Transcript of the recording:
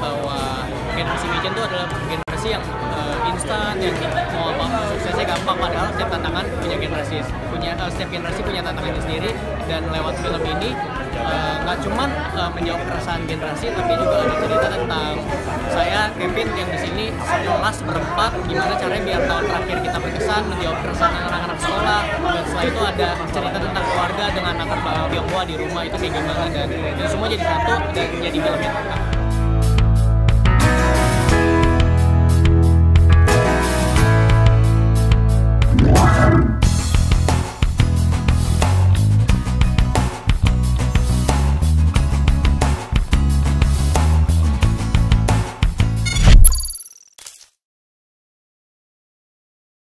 bahwa generasi Vision itu adalah generasi yang uh, instan yang mau apa suksesnya gampang padahal setiap tantangan punya generasi punya uh, setiap generasi punya tantangannya sendiri. Dan lewat film ini nggak uh, cuman uh, menjawab keresahan generasi tapi juga ada cerita tentang saya Kevin yang di sini sekelas berempat gimana caranya biar tahun terakhir kita berkesan menjawab keresahan itu ada cerita tentang keluarga dengan latar belakang Tionghoa di rumah itu kayak gimana dan, dan semua jadi satu dan jadi film yang lengkap.